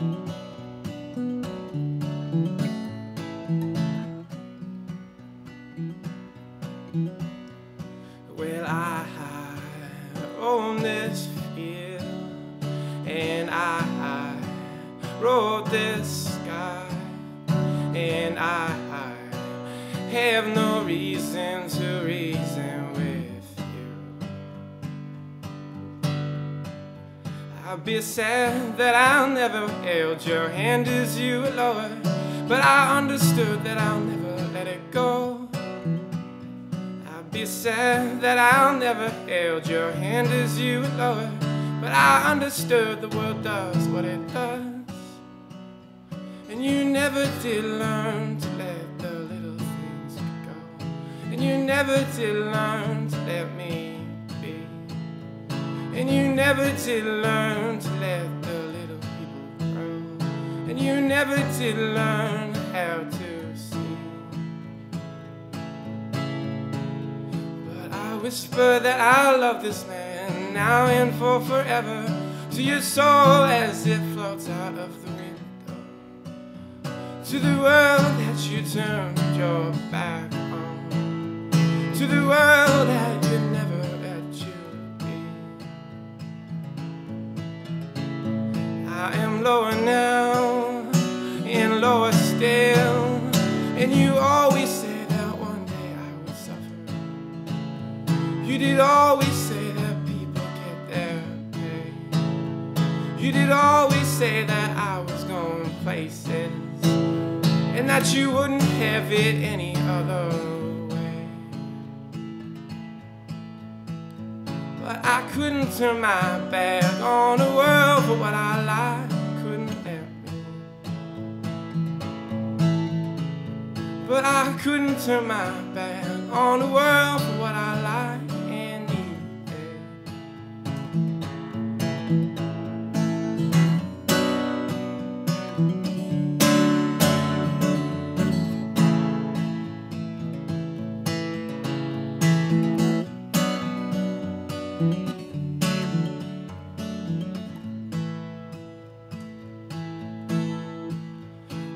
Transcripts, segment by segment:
Well, I own this field, and I wrote this sky, and I have no reason to reason I'd be sad that I never held your hand as you were lower, but I understood that I'll never let it go. I'd be sad that I'll never held your hand as you were lower, but I understood the world does what it does, and you never did learn to let the little things go, and you never did learn to let me and you never did learn to let the little people grow, and you never did learn how to. Sing. But I whisper that I love this man now and for forever to your soul as it floats out of the window to the world that you turned your back lower now and lower still and you always say that one day I will suffer You did always say that people get their pay. You did always say that I was going places and that you wouldn't have it any other way. But I couldn't turn my back on the world for what I like. But I couldn't turn my back on the world for what I like. And need.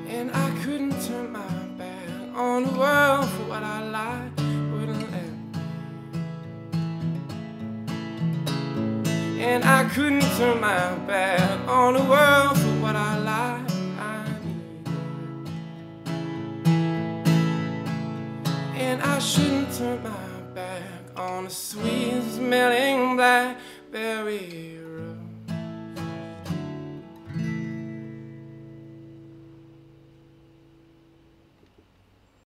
And I couldn't turn my on the world for what I like, wouldn't let. And I couldn't turn my back on the world for what I like. And I shouldn't turn my back on the sweet smelling